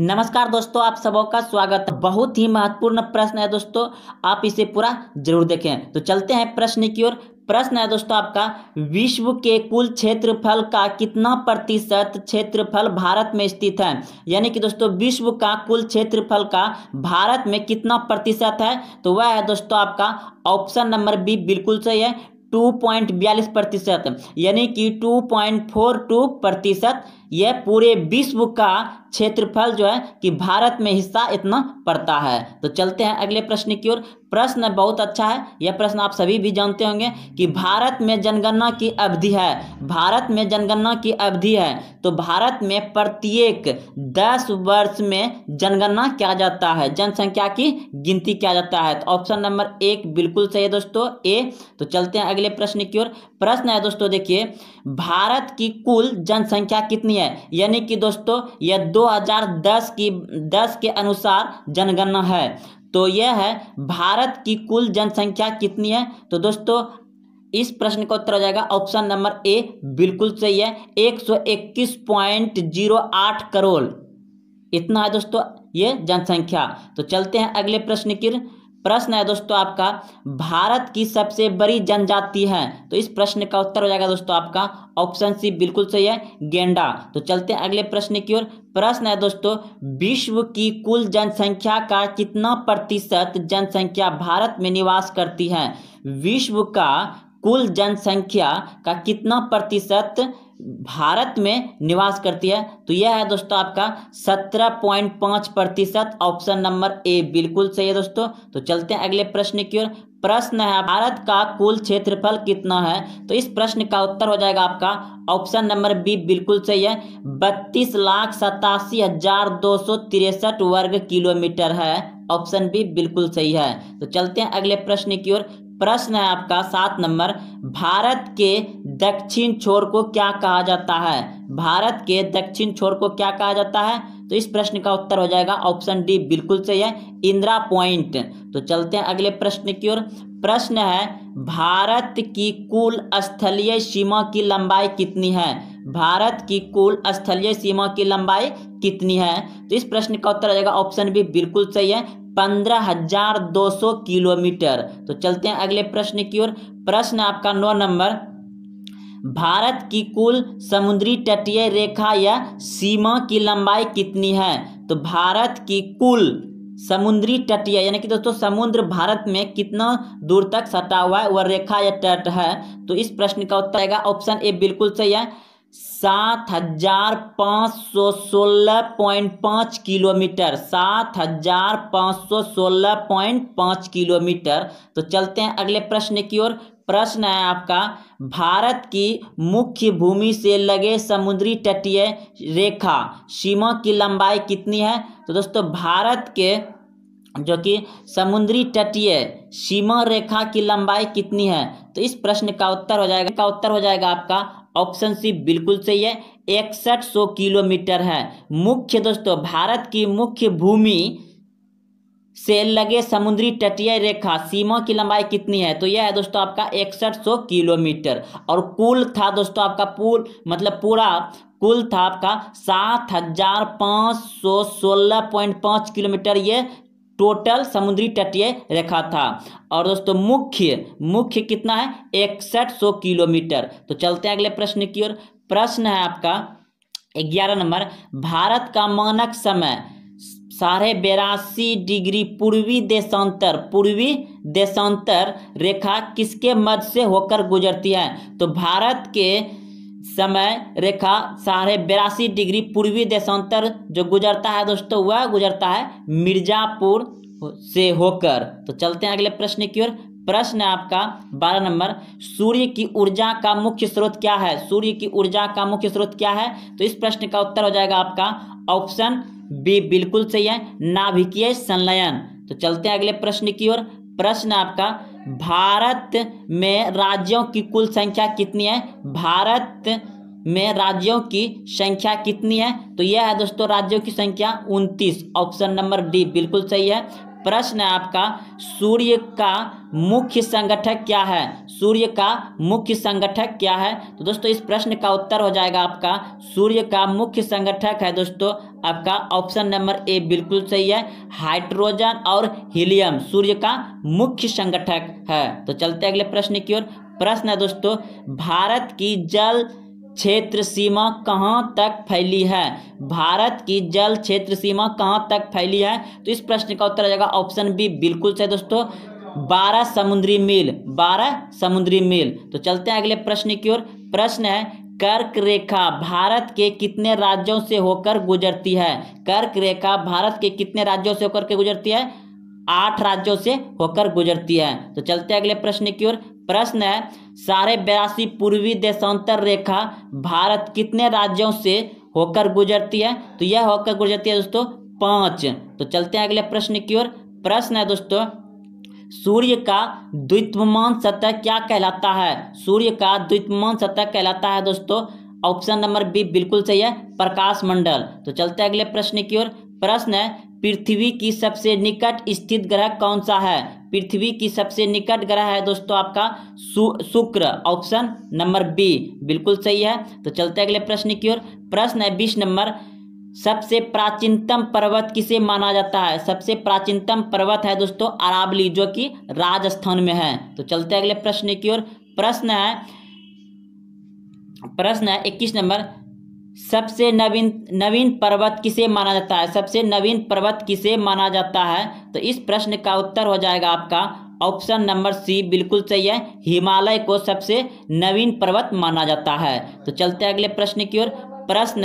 नमस्कार दोस्तों, आप सबों का स्वागत है। बहुत ही महत्वपूर्ण प्रश्न है दोस्तों, आप इसे पूरा ज़रूर देखें। तो चलते हैं प्रश्न की ओर। प्रश्न है दोस्तों आपका, विश्व के कुल क्षेत्रफल का कितना प्रतिशत क्षेत्रफल भारत में स्थित है? यानी कि दोस्तों, विश्व का कुल क्षेत्रफल का भारत में कितना प्रतिशत है? तो वह है दोस्तों आपका ऑप्शन नंबर बी, बिल्कुल सही है, टू पॉइंट बयालीस प्रतिशत। यानी कि टू पॉइंट फोर टू प्रतिशत यह पूरे विश्व का क्षेत्रफल जो है कि भारत में हिस्सा इतना पड़ता है। तो चलते हैं अगले प्रश्न की ओर। प्रश्न बहुत अच्छा है। यह प्रश्न आप सभी भी जानते होंगे कि भारत में जनगणना की अवधि है। भारत में जनगणना की अवधि है। तो भारत में प्रत्येक दस वर्ष में जनगणना किया जाता है। जनसंख्या की गिनती किया जाता है। तो ऑप्शन नंबर एक बिल्कुल सही है दोस्तों, ए। तो चलते हैं अगले प्रश्न की ओर। प्रश्न है दोस्तों, देखिए, भारत की कुल जनसंख्या कितनी है? यानी कि दोस्तों, यह 2010 की 10 के अनुसार जनगणना है। तो यह है, भारत की कुल जनसंख्या कितनी है? तो दोस्तों, इस प्रश्न का उत्तर हो जाएगा ऑप्शन नंबर ए, बिल्कुल सही है, एक सौ इक्कीस पॉइंट ज़ीरो आठ करोड़। इतना है दोस्तों, ये जनसंख्या। तो चलते हैं अगले प्रश्न की प्रश्न है दोस्तों आपका, भारत की सबसे बड़ी जनजाति है। तो इस प्रश्न का उत्तर हो जाएगा दोस्तों आपका, ऑप्शन सी बिल्कुल सही है, गेंडा। तो चलते हैं अगले प्रश्न की ओर। प्रश्न है दोस्तों, विश्व की कुल जनसंख्या का कितना प्रतिशत जनसंख्या भारत में निवास करती है? विश्व का कुल जनसंख्या का कितना प्रतिशत भारत में निवास करती है तो यह है दोस्तों आपका सत्रह पॉइंट पाँच प्रतिशत ऑप्शन नंबर ए। बिल्कुल सही है दोस्तों। तो चलते हैं अगले प्रश्न की ओर। प्रश्न है, भारत का कुल क्षेत्रफल कितना है? तो इस प्रश्न का उत्तर हो जाएगा आपका ऑप्शन नंबर बी। बिल्कुल सही है। बत्तीस लाख सतासी हज़ार दो सौ तिरसठ वर्ग किलोमीटर है। ऑप्शन बी, बिल्कुल सही है। तो चलते हैं अगले प्रश्न की ओर। प्रश्न है आपका सात नंबर। भारत के दक्षिण छोर को क्या कहा जाता है? भारत के दक्षिण छोर को क्या कहा जाता है? तो इस प्रश्न का उत्तर हो जाएगा ऑप्शन डी, बिल्कुल सही है इंदिरा पॉइंट। तो चलते हैं अगले प्रश्न की ओर। प्रश्न है, भारत की कुल स्थलीय सीमा की लंबाई कितनी है? भारत की कुल स्थलीय सीमा की लंबाई कितनी है? तो इस प्रश्न का उत्तर हो जाएगा ऑप्शन बी, बिल्कुल सही है पंद्रह हज़ार दो सौ किलोमीटर। तो चलते हैं अगले प्रश्न की ओर। प्रश्न आपका नौ नंबर। भारत की कुल समुद्री तटीय रेखा या सीमा की लंबाई कितनी है? तो भारत की कुल समुद्री तटीय, यानी कि दोस्तों समुद्र भारत में कितना दूर तक सटा हुआ है, वह रेखा या तट है? तो इस प्रश्न का उत्तर आएगा ऑप्शन ए, बिल्कुल सही है। सात हज़ार पाँच सौ सोलह पॉइंट पाँच किलोमीटर, सात हज़ार पाँच सौ सोलह पॉइंट पाँच किलोमीटर। तो चलते हैं अगले प्रश्न की ओर। प्रश्न है आपका। भारत की मुख्य भूमि से लगे समुद्री तटीय रेखा, सीमा की लंबाई कितनी है? तो दोस्तों, भारत के जो कि समुद्री तटीय सीमा रेखा की लंबाई कितनी है? तो इस प्रश्न का उत्तर हो जाएगा। का उत्तर हो जाएगा आपका ऑप्शन सी बिल्कुल सही है। इकसठ सौ किलोमीटर है। मुख्य दोस्तों, भारत की मुख्य भूमि से लगे समुद्री तटीय रेखा, सीमा की लंबाई कितनी है? तो यह है दोस्तों आपका इकसठ सौ किलोमीटर। और कुल था दोस्तों आपका पूल मतलब पूरा कुल था आपका सात हज़ार पाँच सौ सोलह पॉइंट पाँच किलोमीटर। ये टोटल समुद्री तटीय रेखा था। और दोस्तों मुख्य मुख्य कितना है? इकसठ सौ किलोमीटर। तो चलते हैं अगले प्रश्न की ओर। प्रश्न है आपका ग्यारह नंबर। भारत का मानक समय साढ़े बेरासी डिग्री पूर्वी देशांतर पूर्वी देशांतर रेखा किसके मध्य से होकर गुजरती है? तो भारत के समय रेखा साढ़े बेरासी डिग्री पूर्वी देशांतर जो गुजरता है दोस्तों, वह गुजरता है मिर्जापुर से होकर। तो चलते हैं अगले प्रश्न की ओर। प्रश्न आपका, बारह नंबर, सूर्य की ऊर्जा का मुख्य स्रोत क्या है? सूर्य की ऊर्जा का मुख्य स्रोत क्या है? तो इस प्रश्न का उत्तर हो जाएगा आपका, ऑप्शन बी बिल्कुल सही है नाभिकीय संलयन। तो चलते हैं अगले प्रश्न की ओर। प्रश्न आपका, भारत में राज्यों की कुल संख्या कितनी है? भारत में राज्यों की संख्या कितनी है? तो यह है दोस्तों, राज्यों की संख्या उनतीस, ऑप्शन नंबर डी बिल्कुल सही है। प्रश्न है आपका, सूर्य का मुख्य संगठक क्या है? सूर्य का मुख्य संगठक क्या है? तो दोस्तों, इस प्रश्न का उत्तर हो जाएगा आपका, सूर्य का मुख्य संगठक है दोस्तों, आपका ऑप्शन नंबर ए बिल्कुल सही है, हाइड्रोजन और हीलियम, सूर्य का मुख्य संगठक है। तो चलते अगले प्रश्न की ओर। प्रश्न है दोस्तों, भारत की जल क्षेत्र सीमा कहाँ तक फैली है? भारत की जल क्षेत्र सीमा कहाँ तक फैली है? तो इस प्रश्न का उत्तर आ जाएगा ऑप्शन बी, बिल्कुल सही दोस्तों, बारह समुद्री मील, बारह समुद्री मील। तो चलते हैं अगले प्रश्न की ओर। प्रश्न है, कर्क रेखा भारत के कितने राज्यों से होकर गुजरती है? कर्क रेखा भारत के कितने राज्यों से होकर के गुजरती है? आठ राज्यों से होकर गुजरती है। तो चलते हैं अगले प्रश्न की ओर। प्रश्न है साढ़े बयासी पूर्वी देशांतर रेखा भारत कितने राज्यों से होकर गुजरती है? तो यह होकर गुजरती है दोस्तों पाँच। तो चलते हैं अगले प्रश्न की ओर। प्रश्न है दोस्तों, सूर्य का द्वितमान सतह क्या कहलाता है? सूर्य का द्वितमान सतह कहलाता है दोस्तों, ऑप्शन नंबर बी बिल्कुल सही है, प्रकाश मंडल। तो चलते हैं अगले प्रश्न की ओर। प्रश्न, पृथ्वी की सबसे निकट स्थित ग्रह कौन सा है? पृथ्वी की सबसे निकट ग्रह है दोस्तों आपका शुक्र, ऑप्शन नंबर बी। बिल्कुल सही है। तो चलते अगले प्रश्न की ओर। प्रश्न है बीस नंबर, सबसे प्राचीनतम पर्वत किसे माना जाता है? सबसे प्राचीनतम पर्वत है दोस्तों अरावली, जो कि राजस्थान में है। तो चलते अगले प्रश्न की ओर। प्रश्न है प्रश्न है इक्कीस नंबर सबसे नवीन नवीन पर्वत किसे माना जाता है? सबसे नवीन पर्वत किसे माना जाता है? तो इस प्रश्न का उत्तर हो जाएगा आपका ऑप्शन नंबर सी, बिल्कुल सही है। हिमालय को सबसे नवीन पर्वत माना जाता है। तो चलते अगले प्रश्न की ओर। प्रश्न,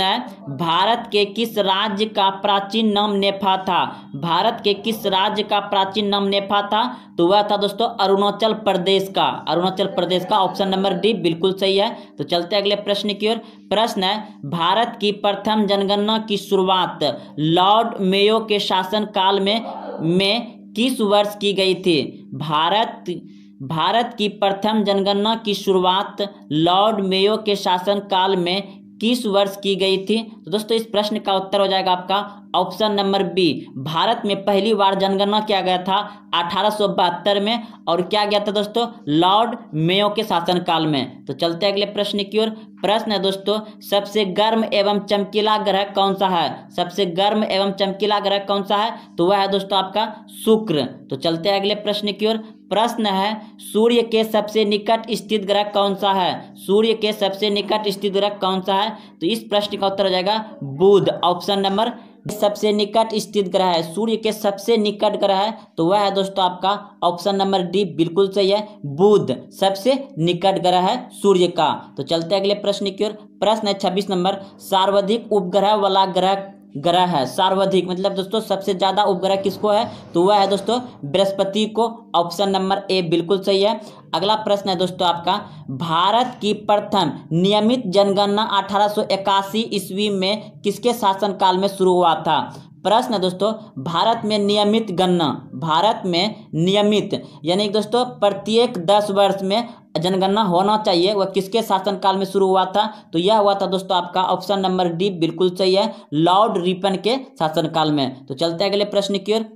भारत के किस राज्य का प्राचीन नाम नेफा था? भारत के किस राज्य का प्राचीन नाम नेफा था? तो वह था दोस्तों अरुणाचल प्रदेश का। अरुणाचल प्रदेश का ऑप्शन नंबर डी बिल्कुल सही है। तो चलते अगले प्रश्न की ओर। प्रश्न है भारत की प्रथम जनगणना की शुरुआत लॉर्ड मेयो के शासन काल में में किस वर्ष की गई थी? भारत भारत की प्रथम जनगणना की शुरुआत लॉर्ड मेयो के शासन काल में किस वर्ष की गई थी। तो दोस्तों इस प्रश्न का उत्तर हो जाएगा आपका ऑप्शन नंबर बी, भारत में पहली बार जनगणना किया गया था अठारह में और क्या गया था दोस्तों? लॉर्ड मेयो के शासनकाल में। तो चलते अगले प्रश्न की ओर। प्रश्न है दोस्तों, सबसे गर्म एवं चमकीला ग्रह कौन सा है? सबसे गर्म एवं चमकीला ग्रह कौन सा है? तो वह है दोस्तों आपका शुक्र। तो चलते अगले प्रश्न की ओर। प्रश्न है, सूर्य के सबसे निकट स्थित ग्रह कौन सा है? सूर्य के सबसे निकट स्थित ग्रह कौन सा है? तो इस प्रश्न का उत्तर हो जाएगा बुध। ऑप्शन नंबर सबसे निकट स्थित ग्रह है, सूर्य के सबसे निकट ग्रह है तो वह है दोस्तों आपका ऑप्शन नंबर डी बिल्कुल सही है, बुध सबसे निकट ग्रह है सूर्य का। तो चलते अगले प्रश्न की ओर। प्रश्न है छब्बीस नंबर, सार्वधिक उपग्रह वाला ग्रह ग्रह है, सार्वधिक। मतलब दोस्तों, सबसे ज़्यादा उपग्रह किसको है? तो वह है दोस्तों, बृहस्पति को। ऑप्शन नंबर ए बिल्कुल सही है। अगला प्रश्न है दोस्तों आपका, भारत की प्रथम नियमित जनगणना अठारह ईस्वी में किसके शासनकाल में शुरू हुआ था? प्रश्न है दोस्तों, भारत में नियमित गणना, भारत में नियमित, यानी दोस्तों, प्रत्येक दस वर्ष में जनगणना होना चाहिए। वह किसके शासनकाल में शुरू हुआ था? तो यह हुआ था दोस्तों आपका ऑप्शन नंबर डी बिल्कुल सही है। लॉर्ड रिपन के शासनकाल में। तो चलते अगले प्रश्न की ओर।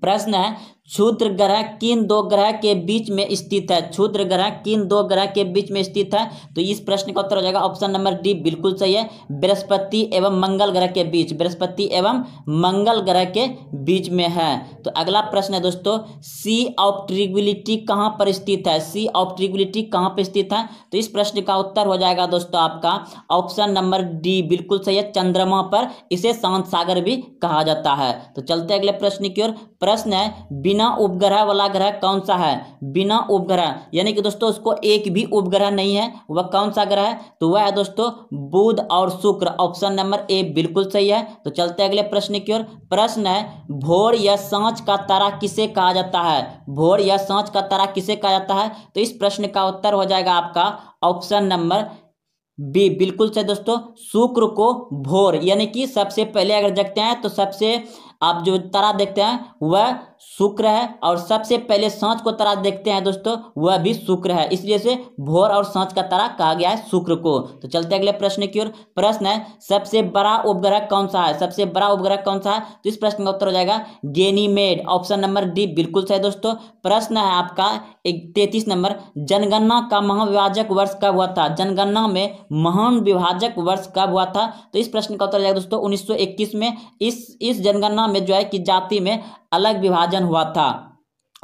प्रश्न है क्षुद्र ग्रह किन दो ग्रह के बीच में स्थित है? क्षुद्र ग्रह किन दो ग्रह के बीच में स्थित है? तो इस प्रश्न का उत्तर हो जाएगा ऑप्शन नंबर डी, बिल्कुल सही है। बृहस्पति एवं मंगल ग्रह के बीच, बृहस्पति एवं मंगल ग्रह के बीच में है। तो अगला प्रश्न है दोस्तों, सी ऑफ़ ट्रिग्विलिटी कहाँ पर स्थित है? सी ऑफ़ ट्रिग्विलिटी कहाँ पर स्थित है? तो इस प्रश्न का उत्तर हो जाएगा दोस्तों आपका ऑप्शन नंबर डी, बिल्कुल सही है। चंद्रमा पर इसे शांत सागर भी कहा जाता है। तो चलते अगले प्रश्न की ओर। प्रश्न है, बिना बिना उपग्रह वाला ग्रह कौन सा है? बिना उपग्रह। यानी कि दोस्तों, उसको एक भी उपग्रह नहीं है, वह कौन सा ग्रह है? तो वह है दोस्तों, बुध और शुक्र। ऑप्शन नंबर ए बिल्कुल सही है। तो चलते अगले प्रश्न की ओर। प्रश्न है, भोर या सांच का तारा किसे कहा जाता है? भोर या सांच का तारा किसे कहा जाता है? तो इस प्रश्न का उत्तर हो जाएगा आपका ऑप्शन नंबर बी। बिल्कुल से दोस्तों, शुक्र को भोर। यानी कि सबसे पहले अगर देखते हैं तो सबसे आप जो तारा देखते हैं, वह शुक्र है और सबसे पहले सांच को तारा देखते हैं दोस्तों, वह भी शुक्र है। इसलिए से भोर और सांच का तारा कहा गया है शुक्र को। तो चलते अगले प्रश्न की ओर। प्रश्न है, सबसे बड़ा उपग्रह कौन सा है? सबसे बड़ा उपग्रह कौन सा है? तो इस प्रश्न का उत्तर हो जाएगा गेनीमेड। ऑप्शन नंबर डी बिल्कुल सही दोस्तों। प्रश्न है आपका तैतीस नंबर, जनगणना का महाविभाजक वर्ष कब हुआ था? जनगणना में महान विभाजक वर्ष कब हुआ था? तो इस प्रश्न का उत्तर हो जाएगा दोस्तों 1921 में। इस इस जनगणना में जो है कि जाति में अलग विभाजन हुआ था।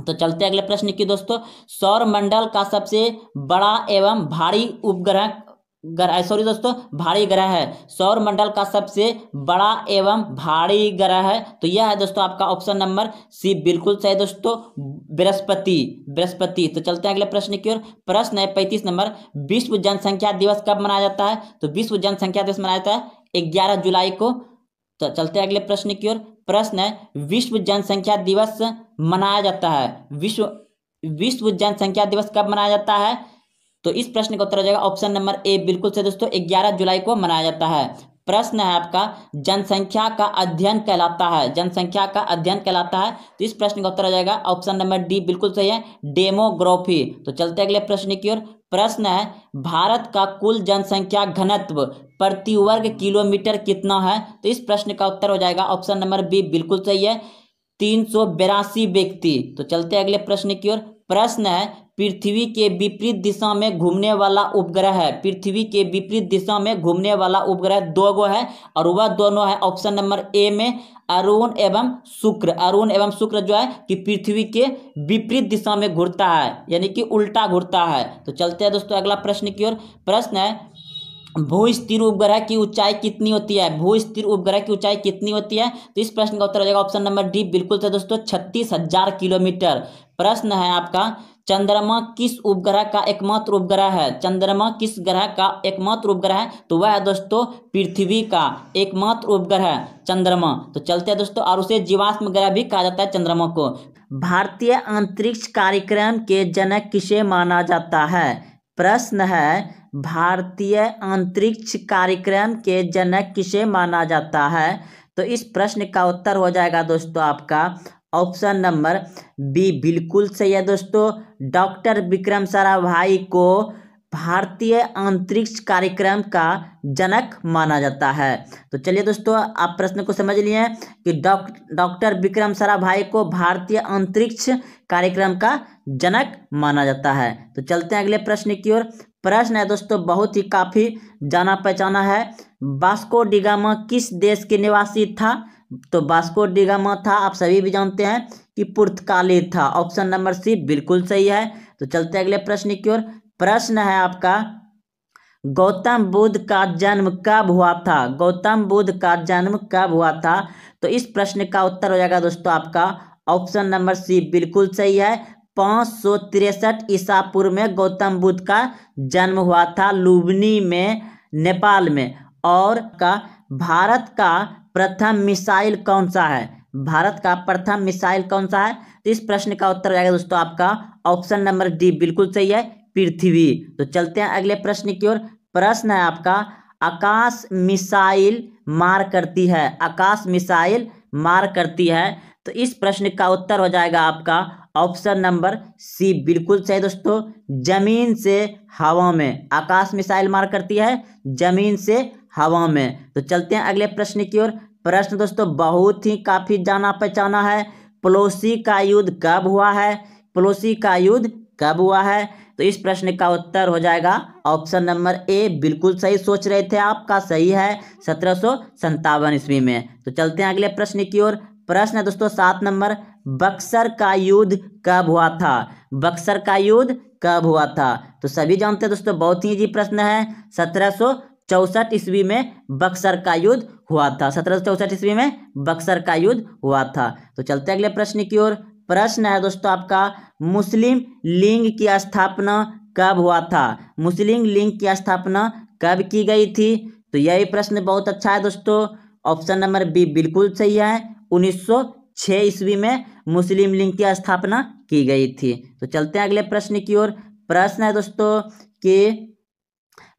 तो चलते अगले प्रश्न की दोस्तों। सौर मंडल का सबसे बड़ा एवं भारी उपग्रह ग्रह सॉरी दोस्तों, भारी ग्रह है। सौर मंडल का सबसे बड़ा एवं भारी ग्रह है। तो यह है दोस्तों आपका ऑप्शन नंबर सी बिल्कुल सही दोस्तों। बृहस्पति बृहस्पति। तो चलते हैं अगले प्रश्न की ओर। प्रश्न है पैंतीस नंबर। विश्व जनसंख्या दिवस कब मनाया जाता है? तो विश्व जनसंख्या दिवस मनाया जाता है ग्यारह जुलाई को। तो चलते हैं अगले प्रश्न की ओर। प्रश्न, विश्व जनसंख्या दिवस मनाया जाता है। विश्व विश्व जनसंख्या दिवस कब मनाया जाता है? तो इस प्रश्न का उत्तर हो जाएगा ऑप्शन नंबर ए, बिल्कुल से दोस्तों, ग्यारह जुलाई को मनाया जाता है। प्रश्न है आपका, जनसंख्या का अध्ययन कहलाता है। जनसंख्या का अध्ययन कहलाता है तो इस प्रश्न का उत्तर हो जाएगा ऑप्शन नंबर डी, बिल्कुल सही है, डेमोग्राफी। तो चलते अगले प्रश्न की ओर। प्रश्न है, भारत का कुल जनसंख्या घनत्व प्रति वर्ग किलोमीटर कितना है? तो इस प्रश्न का उत्तर हो जाएगा ऑप्शन नंबर बी, बिल्कुल सही है, तीन सौ व्यक्ति। तो चलते अगले प्रश्न की ओर। प्रश्न है पृथ्वी के विपरीत दिशा में घूमने वाला उपग्रह है। पृथ्वी के विपरीत दिशा में घूमने वाला उपग्रह दो गो है और वह दोनों है ऑप्शन नंबर ए में अरुण एवं शुक्र। अरुण एवं शुक्र जो है कि पृथ्वी के विपरीत दिशा में घूरता है, यानी कि उल्टा घूरता है। तो चलते हैं दोस्तों अगला प्रश्न की ओर। प्रश्न है भू स्थिर उपग्रह की ऊंचाई कितनी होती है? भू स्थिर उपग्रह की ऊंचाई कितनी होती है? तो इस प्रश्न का उत्तर हो जाएगा ऑप्शन नंबर डी। बिल्कुल दोस्तों छत्तीस हज़ार किलोमीटर। प्रश्न है आपका चंद्रमा किस उपग्रह का एकमात्र उपग्रह है? चंद्रमा किस ग्रह का एकमात्र उपग्रह है? तो वह है दोस्तों पृथ्वी का एकमात्र उपग्रह है चंद्रमा। तो चलते हैं दोस्तों, और उसे जीवाश्म ग्रह भी कहा जाता है चंद्रमा को। भारतीय अंतरिक्ष कार्यक्रम के जनक किसे माना जाता है? प्रश्न है, भारतीय अंतरिक्ष कार्यक्रम के जनक किसे माना जाता है? तो इस प्रश्न का उत्तर हो जाएगा दोस्तों आपका। ऑप्शन नंबर बी, बिल्कुल सही है दोस्तों। डॉक्टर विक्रम साराभाई को भारतीय अंतरिक्ष कार्यक्रम का जनक माना जाता है। तो चलिए दोस्तों, आप प्रश्न को समझ लिए कि डॉक्टर विक्रम साराभाई को भारतीय अंतरिक्ष कार्यक्रम का जनक माना जाता है। तो चलते हैं अगले प्रश्न की ओर। प्रश्न है दोस्तों, बहुत ही काफ़ी जाना पहचाना है। बास्को डिगामा किस देश के निवासी था? तो बास्को डिगामा था। आप सभी भी जानते हैं कि पुर्तकाली था। ऑप्शन नंबर सी बिल्कुल सही है। तो चलते अगले प्रश्न की ओर। प्रश्न है आपका, गौतम बुद्ध का जन्म कब हुआ था? गौतम बुद्ध का जन्म कब हुआ था? तो इस प्रश्न का उत्तर हो जाएगा दोस्तों आपका। ऑप्शन नंबर सी बिल्कुल सही है। पाँच सौ तिरसठ ईसा पूर्व में गौतम बुद्ध का जन्म हुआ था लुबनी में, नेपाल में। और का, भारत का प्रथम मिसाइल कौन सा है? भारत का प्रथम मिसाइल कौन सा है? तो इस प्रश्न का उत्तर जाएगा दोस्तों आपका ऑप्शन नंबर डी, बिल्कुल सही है, पृथ्वी। तो चलते हैं अगले प्रश्न की ओर। प्रश्न है आपका, आकाश मिसाइल मार करती है, आकाश मिसाइल मार करती है। तो इस प्रश्न का उत्तर हो जाएगा आपका ऑप्शन नंबर सी, बिल्कुल सही दोस्तों, ज़मीन से हवा में। आकाश मिसाइल मार करती है, ज़मीन से हवा में। तो चलते हैं अगले प्रश्न की ओर। प्रश्न दोस्तों, बहुत ही काफ़ी जाना पहचाना है। पड़ोसी का युद्ध कब हुआ है? पड़ोसी का युद्ध कब हुआ है? तो इस प्रश्न का उत्तर हो जाएगा। ऑप्शन नंबर ए, बिल्कुल सही सोच रहे थे आपका सही है, सत्रह ईस्वी में। तो चलते हैं अगले प्रश्न की ओर। प्रश्न है दोस्तों, सात नंबर, बक्सर का युद्ध कब हुआ था? बक्सर का युद्ध कब हुआ था? तो सभी जानते हैं दोस्तों, बहुत ही जी प्रश्न है। सत्रह सौ चौसठ ईस्वी में बक्सर का युद्ध हुआ था। सत्रह सौ चौसठ ईस्वी में बक्सर का युद्ध हुआ था। तो चलते अगले प्रश्न की ओर। प्रश्न है दोस्तों आपका, मुस्लिम लिंग की स्थापना कब हुआ था? मुस्लिम लिंग की स्थापना कब की गई थी? तो यही प्रश्न बहुत अच्छा है दोस्तों। ऑप्शन नंबर बी बिल्कुल सही है। उन्नीस सौ छः ईस्वी में मुस्लिम लिंग की स्थापना की गई थी। तो चलते हैं अगले प्रश्न की ओर। प्रश्न है दोस्तों कि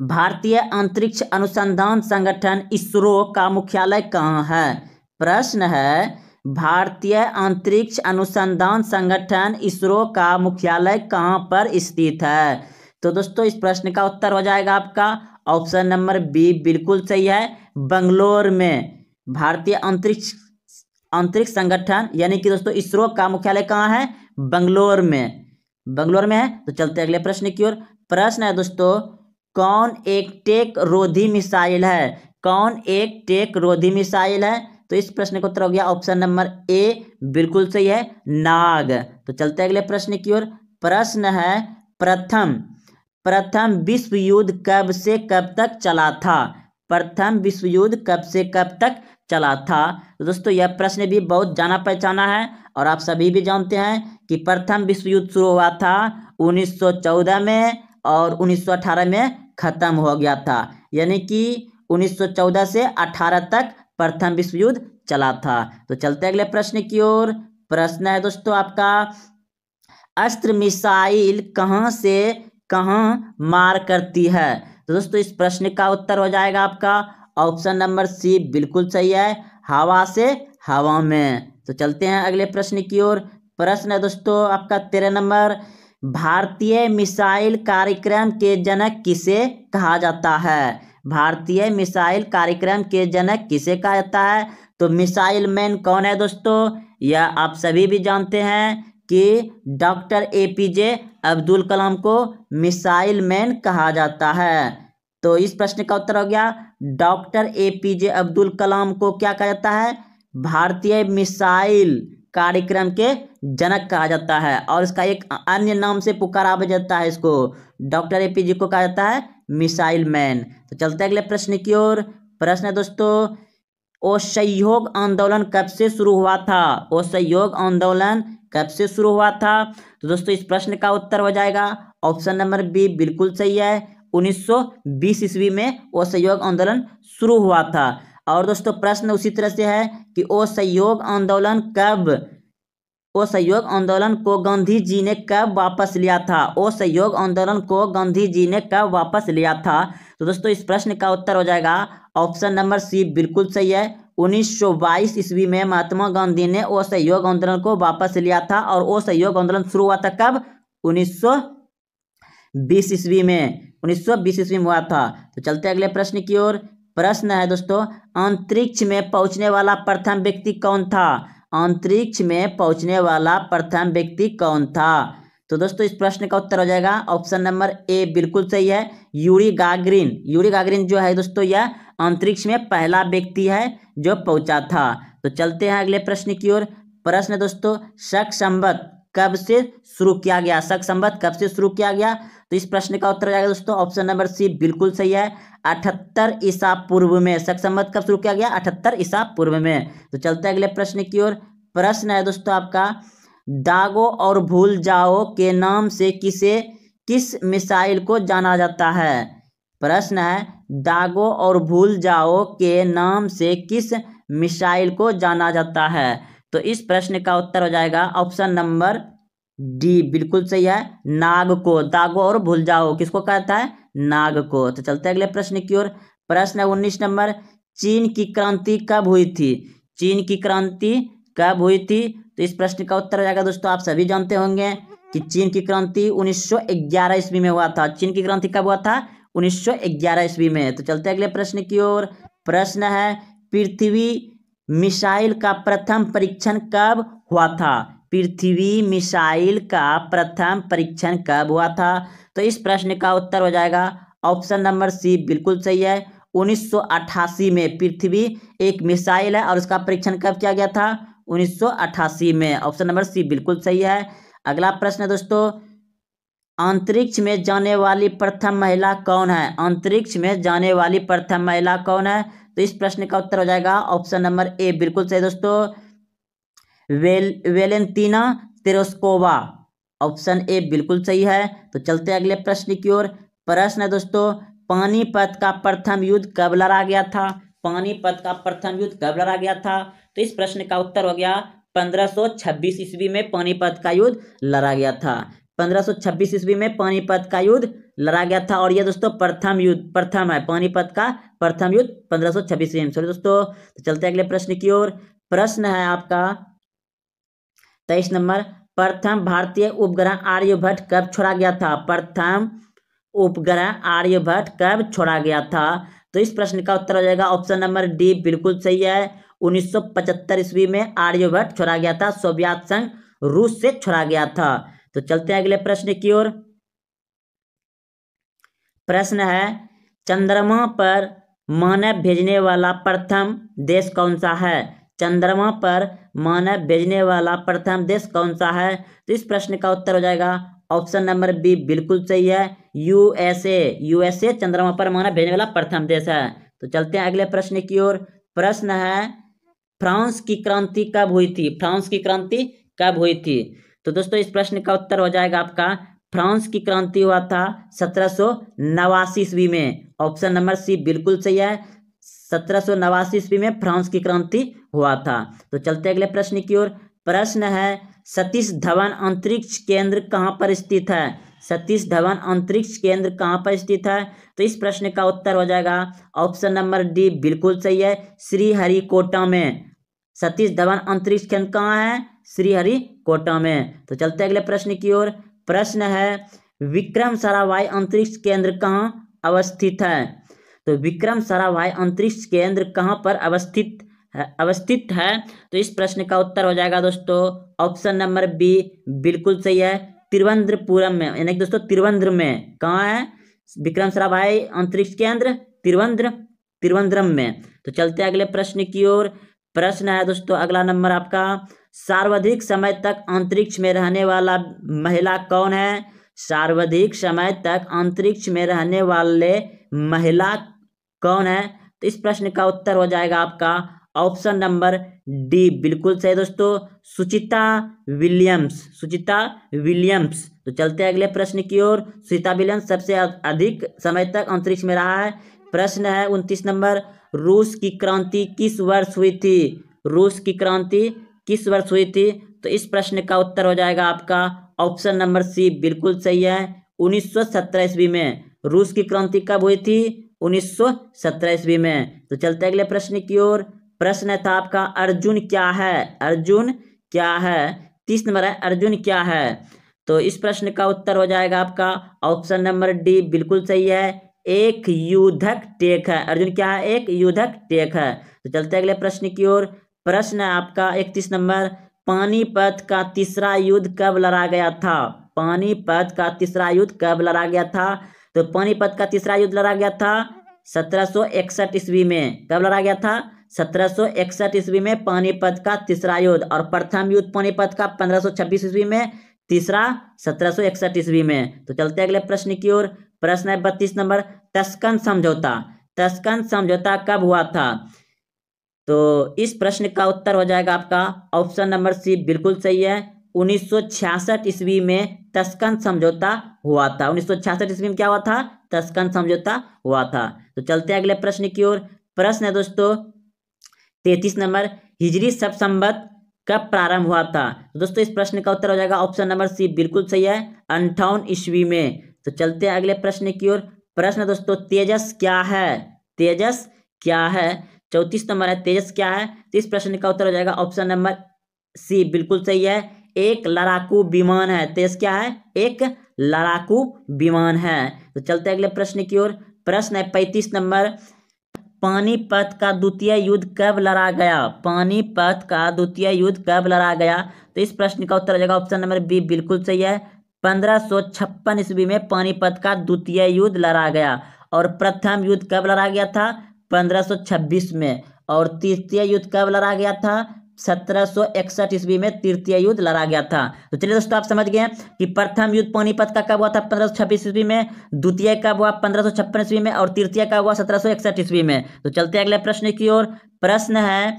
भारतीय अंतरिक्ष अनुसंधान संगठन इसरो का मुख्यालय कहाँ है? प्रश्न है, भारतीय अंतरिक्ष अनुसंधान संगठन इसरो का मुख्यालय कहाँ पर स्थित है? तो दोस्तों, इस प्रश्न का उत्तर हो जाएगा आपका। ऑप्शन नंबर बी बिल्कुल सही है, बंगलोर में। भारतीय अंतरिक्ष अंतरिक्ष संगठन, यानी कि दोस्तों, इसरो का मुख्यालय कहाँ है? बंगलोर में। बंगलोर में है? तो चलते अगले प्रश्न की ओर। प्रश्न है दोस्तों कौन एक टेक रोधी मिसाइल है? कौन एक टेक रोधी मिसाइल है? तो इस प्रश्न का उत्तर हो गया ऑप्शन नंबर ए, बिल्कुल सही है, नाग। तो चलते अगले प्रश्न की ओर। प्रश्न है, प्रथम प्रथम विश्व युद्ध कब से कब तक चला था? प्रथम विश्व युद्ध कब से कब तक चला था? तो दोस्तों, यह प्रश्न भी बहुत जाना पहचाना है, और आप सभी भी जानते हैं कि प्रथम विश्व युद्ध शुरू हुआ था 1914 में और 1918 में ख़त्म हो गया था। यानी कि 1914 से 18 तक प्रथम विश्व युद्ध चला था। तो चलते अगले प्रश्न की ओर। प्रश्न है दोस्तों आपका, अस्त्र मिसाइल कहाँ से कहाँ मार करती है? तो दोस्तों इस प्रश्न का उत्तर हो जाएगा आपका। ऑप्शन नंबर सी बिल्कुल सही है, हवा से हवा में। तो चलते हैं अगले प्रश्न की ओर। प्रश्न है दोस्तों आपका तेरह नंबर भारतीय मिसाइल कार्यक्रम के जनक किसे कहा जाता है? भारतीय मिसाइल कार्यक्रम के जनक किसे कहा जाता है? तो मिसाइल मैन कौन है दोस्तों? यह आप सभी भी जानते हैं कि doctor A P J Abdul Kalam को मिसाइल मैन कहा जाता है। तो इस प्रश्न का उत्तर हो गया, doctor A P J Abdul Kalam को क्या कहा जाता है? भारतीय मिसाइल कार्यक्रम के जनक कहा जाता है और इसका एक अन्य नाम से पुकारा जाता है इसको। डॉक्टर ए पी को कहा जाता है मिसाइल मैन। तो चलते अगले प्रश्न की ओर। प्रश्न है दोस्तों, असहयोग आंदोलन कब से शुरू हुआ था? असहयोग आंदोलन कब से शुरू हुआ था? तो दोस्तों, इस प्रश्न का उत्तर हो जाएगा। ऑप्शन नंबर बी बिल्कुल सही है। 1920 ईस्वी में असहयोग आंदोलन शुरू हुआ था। और दोस्तों, प्रश्न उसी तरह से है कि असहयोग आंदोलन कब असहयोग आंदोलन को गांधी जी ने कब वापस लिया था? असहयोग आंदोलन को गांधी जी ने कब वापस लिया था? तो दोस्तों, इस प्रश्न का उत्तर हो जाएगा ऑप्शन नंबर सी, बिल्कुल सही है। 1922 ईस्वी में महात्मा गांधी ने असहयोग आंदोलन को वापस लिया था और असहयोग आंदोलन शुरू हुआ था कब? 1920 ईस्वी में 1920 ईस्वी में हुआ था। तो चलते अगले प्रश्न की ओर। प्रश्न है दोस्तों, अंतरिक्ष में पहुँचने वाला प्रथम व्यक्ति कौन था? अंतरिक्ष में पहुँचने वाला प्रथम व्यक्ति कौन था? तो दोस्तों, इस प्रश्न का उत्तर हो जाएगा ऑप्शन नंबर ए, बिल्कुल सही है, यूरी गागरिन। यूरी गागरिन जो है दोस्तों, यह अंतरिक्ष में पहला व्यक्ति है जो पहुँचा था। तो चलते हैं अगले प्रश्न की ओर। प्रश्न दोस्तों, शक संबत कब से शुरू किया गया? शक संबत कब से शुरू किया गया? तो इस प्रश्न का उत्तर जाएगा दोस्तों ऑप्शन नंबर सी बिल्कुल सही है। अठहत्तर ईसा पूर्व में, शक संबत कब शुरू किया गया? अठहत्तर ईसा पूर्व में। तो चलते अगले प्रश्न की ओर। प्रश्न है दोस्तों आपका, दागो और भूल जाओ के नाम से किसे, किस मिसाइल को जाना जाता है? प्रश्न है, दागो और भूल जाओ के नाम से किस मिसाइल को जाना जाता है? तो इस प्रश्न का उत्तर हो जाएगा ऑप्शन नंबर डी। बिल्कुल सही है नाग को दागो और भूल जाओ, किसको कहता है? नाग को तो चलते अगले प्रश्न की ओर। प्रश्न है उन्नीस नंबर, चीन की क्रांति कब हुई थी? चीन की क्रांति कब हुई थी? तो इस प्रश्न का उत्तर हो जाएगा दोस्तों, आप सभी जानते होंगे कि चीन की क्रांति 1911 ईस्वी में हुआ था। चीन की क्रांति कब हुआ था? 1911 ईस्वी में। तो चलते अगले प्रश्न की ओर। प्रश्न है, पृथ्वी मिसाइल का प्रथम परीक्षण कब हुआ था? पृथ्वी मिसाइल का प्रथम परीक्षण कब हुआ था? तो इस प्रश्न का उत्तर हो जाएगा। ऑप्शन नंबर सी बिल्कुल सही है। 1988 में पृथ्वी एक मिसाइल है और उसका परीक्षण कब किया गया था? 1988 में। ऑप्शन नंबर सी बिल्कुल सही है। अगला प्रश्न है दोस्तों, अंतरिक्ष में जाने वाली प्रथम महिला कौन है? अंतरिक्ष में जाने वाली प्रथम महिला कौन है? तो इस प्रश्न का उत्तर हो जाएगा ऑप्शन नंबर ए। बिल्कुल सही दोस्तों। Well Valentina Tereshkova. Option A बिल्कुल सही है। तो चलते अगले प्रश्न की ओर। प्रश्न है दोस्तों, पानीपत का प्रथम युद्ध कब लड़ा गया था? पानीपत का प्रथम युद्ध कब लड़ा गया था? तो इस प्रश्न का उत्तर हो गया 1526 ईस्वी में पानीपत का युद्ध लड़ा गया था। 1526 ईस्वी में पानीपत का युद्ध लड़ा गया था। और यह दोस्तों प्रथम युद्ध, प्रथम है, पानीपत का प्रथम युद्ध 1526 ईस्वी में सॉरी दोस्तों तो चलते अगले प्रश्न की ओर। प्रश्न है आपका तेईस नंबर, प्रथम भारतीय उपग्रह आर्यभट्ट कब छोड़ा गया था? प्रथम उपग्रह आर्यभट्ट कब छोड़ा गया था? तो इस प्रश्न का उत्तर हो जाएगा ऑप्शन नंबर डी, बिल्कुल सही है। 1975 ईस्वी में आर्यभट्ट छोड़ा गया था, सोवियत संघ रूस से छोड़ा गया था। तो चलते हैं अगले प्रश्न की ओर। प्रश्न है, चंद्रमा पर मानव भेजने वाला प्रथम देश कौन सा है? चंद्रमा पर मानव भेजने वाला प्रथम देश कौन सा है? तो इस प्रश्न का उत्तर हो जाएगा ऑप्शन नंबर बी, बिल्कुल सही है। यूएसए यूएसए चंद्रमा पर मानव भेजने वाला प्रथम देश है। तो चलते हैं अगले प्रश्न की ओर। प्रश्न है, फ्रांस की क्रांति कब हुई थी? फ्रांस की क्रांति कब हुई थी? तो दोस्तों, इस प्रश्न का उत्तर हो जाएगा आपका, फ्रांस की क्रांति हुआ था सत्रह सौ नवासी ईस्वी में। ऑप्शन नंबर सी बिल्कुल सही है, सत्रह सौ नवासी ईस्वी में फ्रांस की क्रांति हुआ था। तो चलते अगले प्रश्न की ओर। प्रश्न है, सतीश धवन अंतरिक्ष केंद्र कहाँ पर स्थित है? सतीश धवन अंतरिक्ष केंद्र कहाँ पर स्थित है? तो इस प्रश्न का उत्तर हो जाएगा, ऑप्शन नंबर डी बिल्कुल सही है, श्रीहरिकोटा में। सतीश धवन अंतरिक्ष केंद्र कहाँ है? श्रीहरिकोटा में। तो चलते अगले प्रश्न की ओर। प्रश्न है, विक्रम साराभाई अंतरिक्ष केंद्र कहाँ अवस्थित है? तो विक्रम साराभाई अंतरिक्ष केंद्र कहाँ पर अवस्थित अवस्थित है? तो इस प्रश्न का उत्तर हो जाएगा दोस्तों, ऑप्शन नंबर बी, बिल्कुल सही है तिरुवंतपुरम में। यानी कि दोस्तों तिरुवंद्र में। कहाँ है? विक्रम साराभाई अंतरिक्ष केंद्र तिरुवंद्र तिरुवंद्रम में। तो चलते हैं अगले प्रश्न की ओर। प्रश्न है दोस्तों, अगला नंबर आपका सर्वाधिक समय तक अंतरिक्ष में रहने वाला महिला कौन है? सर्वाधिक समय तक अंतरिक्ष में रहने वाले महिला कौन है? तो इस प्रश्न का उत्तर हो जाएगा आपका ऑप्शन नंबर डी। बिल्कुल सही दोस्तों, सुचिता विलियम्स। सुचिता विलियम्स। तो चलते हैं अगले प्रश्न की ओर। सुचिता विलियम्स सबसे अधिक समय तक अंतरिक्ष में रहा है। प्रश्न है उनतीस नंबर, रूस की क्रांति किस वर्ष हुई थी? रूस की क्रांति किस वर्ष हुई थी? तो इस प्रश्न का उत्तर हो जाएगा आपका ऑप्शन नंबर सी, बिल्कुल सही है, उन्नीस सौ सत्रह ईस्वी में। रूस की क्रांति कब हुई थी? उन्नीस सौ सत्रह ईस्वी में। तो चलते अगले प्रश्न की ओर। प्रश्न था आपका, अर्जुन क्या है? अर्जुन क्या है? तीस नंबर है, अर्जुन क्या है? तो इस प्रश्न का उत्तर हो जाएगा आपका ऑप्शन नंबर डी, बिल्कुल सही है, एक युद्धक टेक है। अर्जुन क्या है? एक युद्धक टेक है। तो चलते अगले प्रश्न की ओर। प्रश्न है आपका, इकतीस नंबर, पानीपत का तीसरा युद्ध कब लड़ा गया था? पानीपत का तीसरा युद्ध कब लड़ा गया था? तो पानीपत का तीसरा युद्ध लड़ा गया था सत्रह सौ इकसठ ईस्वी में। कब लड़ा गया था? सत्रह सौ इकसठ ईस्वी में पानीपत का तीसरा युद्ध और प्रथम युद्ध पानीपत का पंद्रह सौ छब्बीस ईस्वी में, तीसरा सत्रह सौ इकसठ ईस्वी में। तो चलते अगले प्रश्न की ओर। प्रश्न है बत्तीस नंबर, तस्कन समझौता। तस्कन समझौता कब हुआ था? तो इस प्रश्न का उत्तर हो जाएगा आपका, ऑप्शन नंबर सी बिल्कुल सही है। उन्नीस सौ छियासठ ईस्वी में तस्कन समझौता हुआ था। उन्नीस सौ छियासठ ईस्वी में क्या हुआ था? तस्कन समझौता हुआ था। तो चलते हैं अगले प्रश्न की ओर। प्रश्न है दोस्तों, तैतीस नंबर, हिजरी सब संबत कब प्रारंभ हुआ था? तो दोस्तों, इस प्रश्न का उत्तर हो जाएगा, ऑप्शन नंबर सी बिल्कुल सही है, अंठावन ईस्वी में। तो चलते हैं अगले प्रश्न की ओर। प्रश्न दोस्तों, तेजस क्या है? तेजस क्या है? चौतीस नंबर है, तेजस क्या है? तो इस प्रश्न का उत्तर हो जाएगा ऑप्शन नंबर सी, बिल्कुल सही है। एक लड़ाकू विमान है, तेजस क्या है? एक लड़ाकू विमान है। तो चलते अगले प्रश्न की ओर। प्रश्न है पैंतीस नंबर, पानीपत का द्वितीय युद्ध कब लड़ा गया? पानीपत का द्वितीय युद्ध कब लड़ा गया? तो इस प्रश्न का उत्तर हो जाएगा ऑप्शन नंबर बी, बिल्कुल सही है। पंद्रह सौ छप्पन ईस्वी में पानीपत का द्वितीय युद्ध लड़ा गया और प्रथम युद्ध कब लड़ा गया था? पंद्रह सौ छब्बीस में, और तृतीय युद्ध कब लड़ा गया था? सत्रह सौ इकसठ ईस्वी में तृतीय युद्ध लड़ा गया था। तो चलिए दोस्तों, आप समझ गए कि प्रथम युद्ध पानीपत का कब हुआ था पंद्रह सौ छब्बीस ईस्वी में? द्वितीय कब हुआ पंद्रह सौ छप्पन ईस्वी में? और तृतीय कब हुआ सत्रह सौ इकसठ ईस्वी में? तो चलते अगले प्रश्न की ओर। प्रश्न है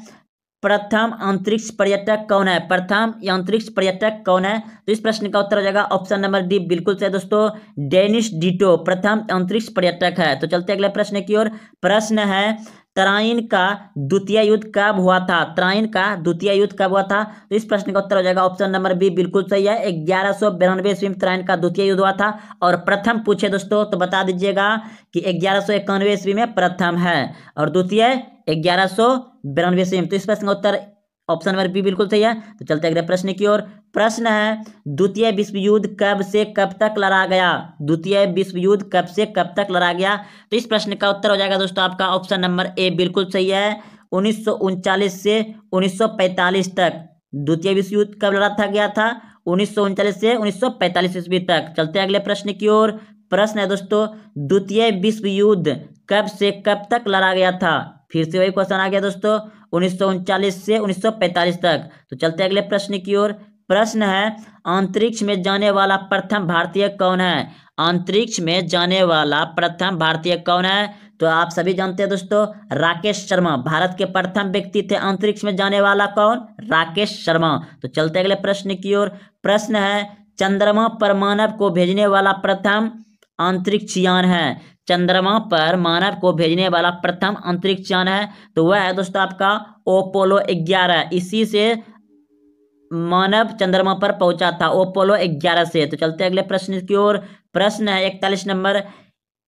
प्रथम अंतरिक्ष पर्यटक कौन है? प्रथम अंतरिक्ष पर्यटक कौन है? तो इस प्रश्न का उत्तर हो जाएगा ऑप्शन नंबर डी, बिल्कुल सही दोस्तों, डेनिश डिटो, प्रथम अंतरिक्ष पर्यटक है। तो चलते अगले प्रश्न की ओर। प्रश्न है तराइन का द्वितीय युद्ध कब हुआ था? तराइन का द्वितीय युद्ध कब हुआ था? तो इस प्रश्न का उत्तर हो जाएगा ऑप्शन नंबर बी, बिल्कुल सही है। ग्यारह सौ बिरानवे ईस्वी में तराइन का द्वितीय युद्ध हुआ था। और प्रथम पूछे दोस्तों तो बता दीजिएगा कि ग्यारह सौ इक्यानवे ईस्वी में प्रथम है और द्वितीय ग्यारह सौ बिरानवे ईस्वी में। तो इस प्रश्न का उत्तर ऑप्शन नंबर बी बिल्कुल सही है। तो चलते अगले प्रश्न की ओर। प्रश्न है, द्वितीय विश्व युद्ध कब से कब तक लड़ा गया? द्वितीय विश्व युद्ध कब से कब तक लड़ा गया? तो इस प्रश्न का उत्तर हो जाएगा दोस्तों आपका ऑप्शन नंबर ए बिल्कुल सही है। उन्नीस से उन्नीस तक। द्वितीय विश्व युद्ध कब लड़ा था गया था? उन्नीस से उन्नीस ईस्वी तक। चलते अगले प्रश्न की ओर। प्रश्न है दोस्तों, द्वितीय विश्व युद्ध कब से कब तक लड़ा गया था? फिर से वही क्वेश्चन आ गया दोस्तों। उन्नीस से उन्नीस तक। तो चलते अगले प्रश्न की ओर। प्रश्न है, अंतरिक्ष में जाने वाला प्रथम भारतीय कौन है? अंतरिक्ष में जाने वाला प्रथम भारतीय कौन है? तो आप सभी जानते हैं दोस्तों, राकेश शर्मा। भारत के प्रथम व्यक्ति थे अंतरिक्ष में जाने वाला कौन? राकेश शर्मा। तो चलते अगले प्रश्न की ओर। प्रश्न है, चंद्रमा पर मानव को भेजने वाला प्रथम अंतरिक्ष यान है। चंद्रमा पर मानव को भेजने वाला प्रथम अंतरिक्ष यान है। तो वह है दोस्तों आपका ओपोलो ग्यारह। इसी से मानव चंद्रमा पर पहुँचा था ओपोलो ग्यारह से। तो चलते अगले प्रश्न की ओर। प्रश्न है इकतालीस नंबर।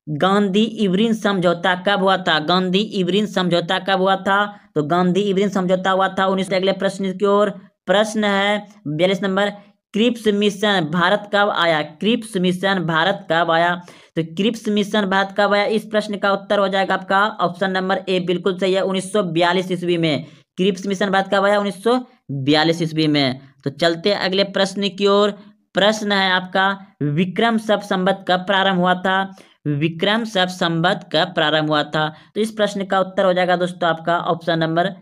गांधी इवरिन समझौता कब हुआ था? गांधी इवरिन समझौता कब हुआ था? तो गांधी इवरिन समझौता हुआ था उन्नीस अगले प्रश्न की ओर। प्रश्न है बयालीस नंबर। क्रिप्स मिशन भारत कब आया? क्रिप्स मिशन भारत कब आया? तो क्रिप्स मिशन भारत कब आया इस प्रश्न का उत्तर हो जाएगा आपका। ऑप्शन नंबर ए बिल्कुल सही है, उन्नीस ईस्वी में। क्रिप्स मिशन भारत कब आया उन्नीस ईस्वी में। तो चलते अगले प्रश्न की ओर। प्रश्न है आपका, विक्रम सब संबत कब प्रारंभ हुआ था? विक्रम सब संबत कब प्रारंभ हुआ था? तो इस प्रश्न का उत्तर हो जाएगा दोस्तों आपका। ऑप्शन नंबर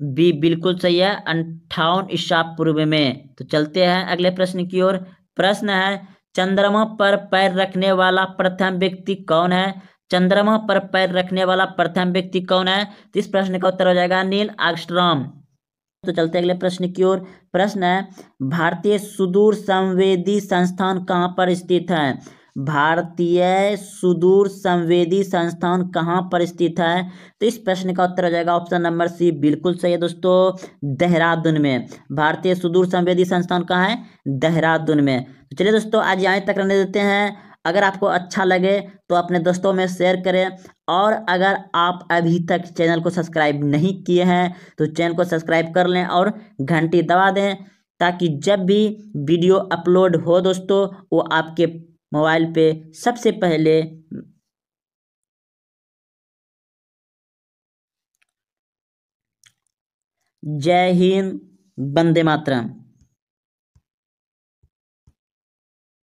बी बिल्कुल सही है, अंठावन ईसा पूर्व में। तो चलते हैं अगले प्रश्न की ओर। प्रश्न है चंद्रमा पर पैर रखने वाला प्रथम व्यक्ति कौन है? चंद्रमा पर पैर रखने वाला प्रथम व्यक्ति कौन है? तो इस प्रश्न का उत्तर हो जाएगा नील आगस्ट्रॉम तो चलते अगले प्रश्न की ओर। प्रश्न है, भारतीय सुदूर संवेदी संस्थान कहाँ पर स्थित है? भारतीय सुदूर संवेदी संस्थान कहाँ पर स्थित है? तो इस प्रश्न का उत्तर हो जाएगा ऑप्शन नंबर सी। बिल्कुल सही है दोस्तों, देहरादून में। भारतीय सुदूर संवेदी संस्थान कहाँ है? देहरादून में। तो चलिए दोस्तों, आज यहाँ तक रहने देते हैं। अगर आपको अच्छा लगे तो अपने दोस्तों में शेयर करें। और अगर आप अभी तक चैनल को सब्सक्राइब नहीं किए हैं तो चैनल को सब्सक्राइब कर लें और घंटी दबा दें ताकि जब भी वीडियो अपलोड हो दोस्तों, वो आपके मोबाइल पे सबसे पहले जय हिंद, वंदे मातरम।